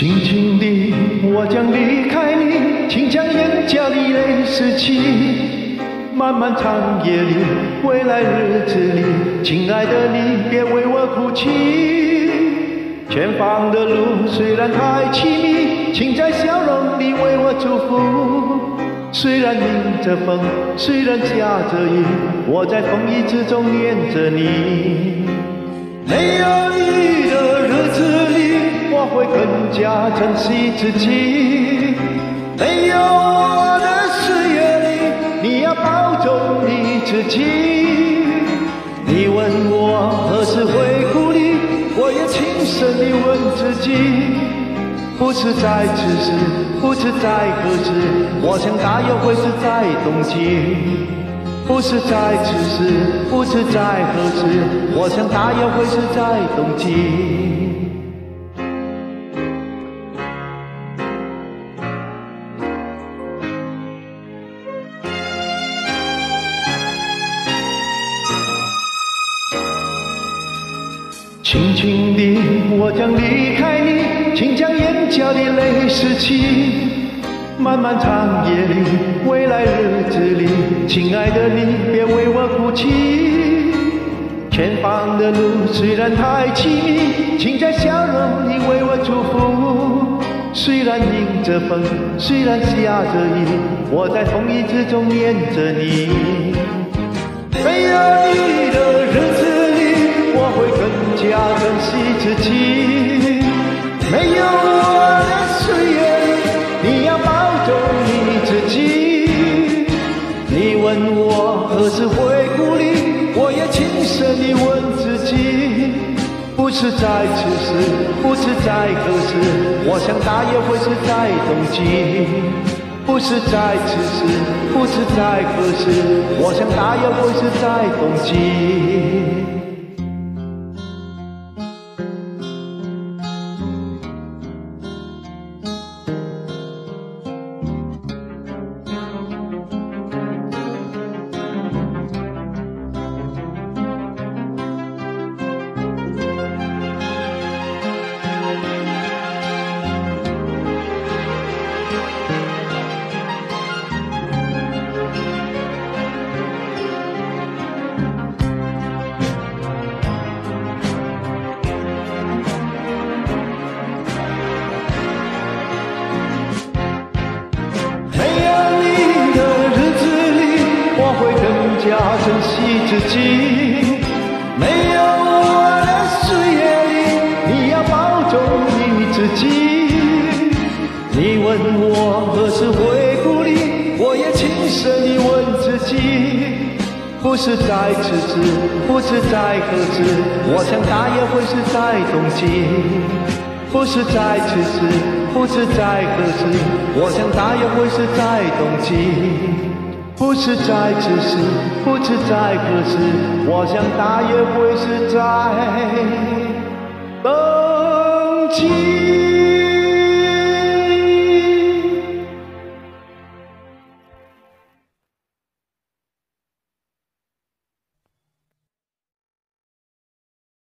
轻轻地，我将离开你，请将眼角的泪拭去。漫漫长夜里，未来日子里，亲爱的你，别为我哭泣。前方的路虽然太凄迷，请在笑容里为我祝福。虽然迎着风，虽然下着雨，我在风雨之中念着你。没有你，我会更加珍惜自己。没有我的岁月里，你要保重你自己。你问我何时会故里，我也轻声地问自己。不是在此时，不是在何时，我想大约会是在冬季。不是在此时，不是在何时，我想大约会是在冬季。轻轻地，我将离开你，请将眼角的泪拭去。漫漫长夜里，未来日子里，亲爱的你，别为我哭泣。前方的路虽然太凄迷，请在笑容里为我祝福。虽然迎着风，虽然下着雨，我在风雨之中念着你。我何时会故里，我也轻声地问自己。不是在此时，不是在何时，我想大约会是在冬季。不是在此时，不是在何时，我想大约会是在冬季。加珍惜自己，没有我的岁月里，你要保重你自己。你问我何时会故里，我也轻声地问自己。不是在此时，不是在何时，我想大约会是在冬季。不是在此时，不是在何时，我想大约会是在冬季。不是在此时不知在何时我想大约会是在冬季